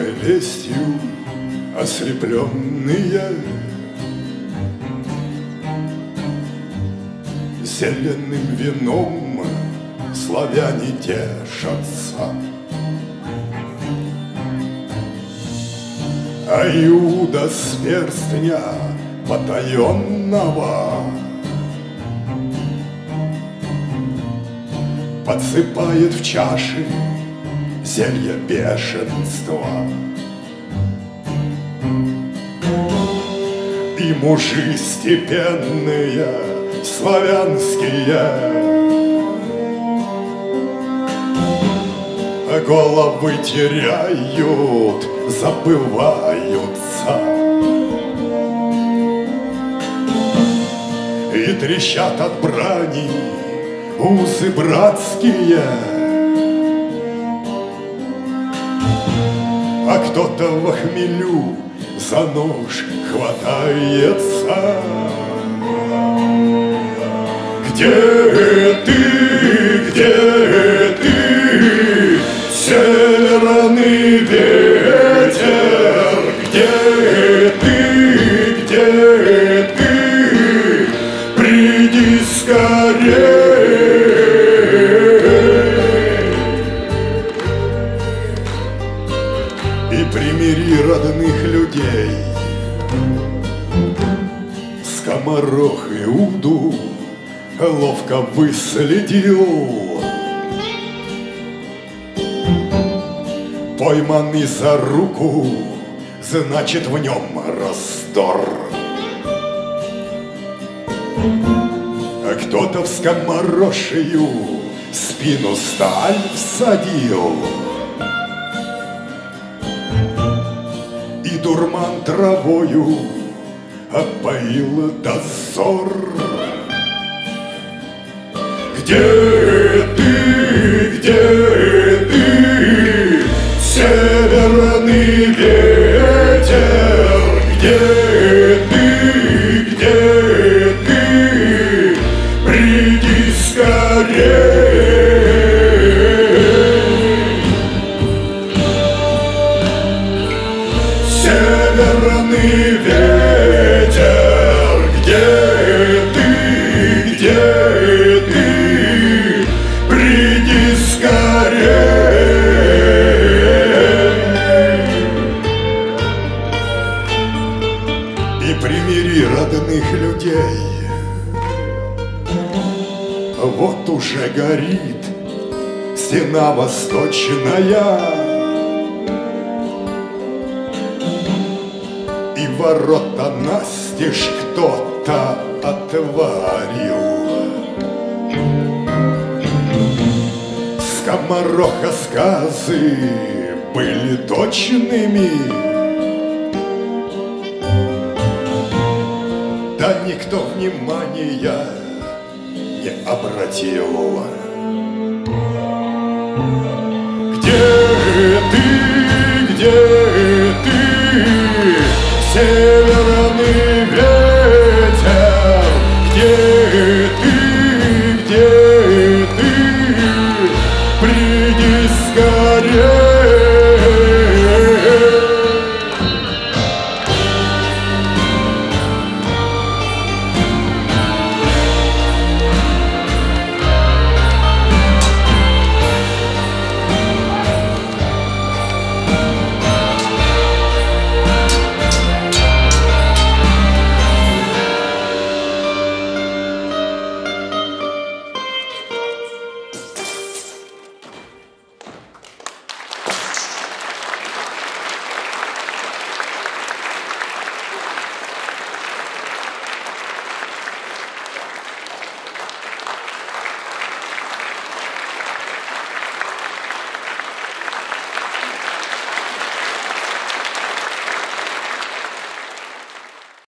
Горькой вестью ослепленные. Зеленым вином славяне тешатся. А Иуда с перстня потаенного Подсыпает в чаши зелье бешенства И мужи степенные, славянские. Головы теряют, забываются. И трещат от брани узы братские кто-то в хмелю за нож хватается. Где ты, где ты, Скоморох Иуду ловко выследил. Пойманный за руку, значит в нем раздор. А кто-то в скоморошию спину сталь всадил. И дурман травою опоил дозор. Где ты, где ты, северный ветер. Где ты, где ты, приди скорее Северный ветер, родных людей. Вот уже горит стена восточная. И ворота настежь кто-то отворил. Скомороха сказы были точными Да никто внимания не обратил. Где ты, где ты, северный ветер? Где ты?